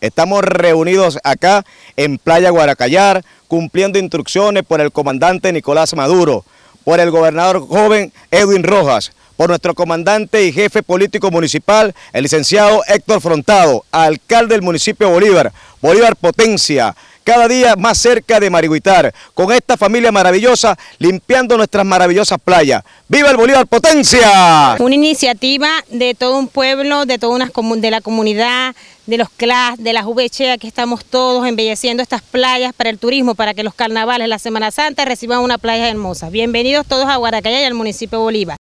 Estamos reunidos acá en Playa Guaracayar, cumpliendo instrucciones por el comandante Nicolás Maduro, por el gobernador joven Edwin Rojas, por nuestro comandante y jefe político municipal, el licenciado Héctor Frontado, alcalde del municipio de Bolívar, Bolívar Potencia, cada día más cerca de Mariguitar, con esta familia maravillosa, limpiando nuestras maravillosas playas. ¡Viva el Bolívar Potencia! Una iniciativa de todo un pueblo, de toda una, de la comunidad, de los CLAS, de las VHA, que estamos todos embelleciendo estas playas para el turismo, para que los carnavales, la Semana Santa, reciban una playa hermosa. Bienvenidos todos a Guaracaya y al municipio de Bolívar.